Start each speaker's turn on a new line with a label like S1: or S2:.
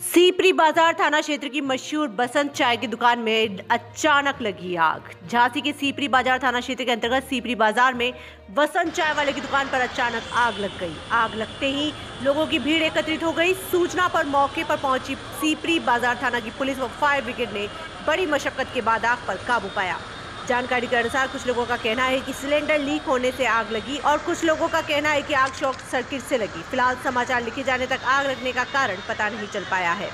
S1: सीपरी बाज़ार थाना क्षेत्र की मशहूर बसंत चाय की दुकान में अचानक लगी आग। झांसी के सीपरी बाज़ार थाना क्षेत्र के अंतर्गत सीपरी बाज़ार में बसंत चाय वाले की दुकान पर अचानक आग लग गई। आग लगते ही लोगों की भीड़ एकत्रित हो गई। सूचना पर मौके पर पहुँची सीपरी बाज़ार थाना की पुलिस व फायर ब्रिगेड ने बड़ी मशक्कत के बाद आग पर काबू पाया। जानकारी के अनुसार कुछ लोगों का कहना है कि सिलेंडर लीक होने से आग लगी और कुछ लोगों का कहना है कि आग शॉर्ट सर्किट से लगी। फ़िलहाल समाचार लिखे जाने तक आग लगने का कारण पता नहीं चल पाया है।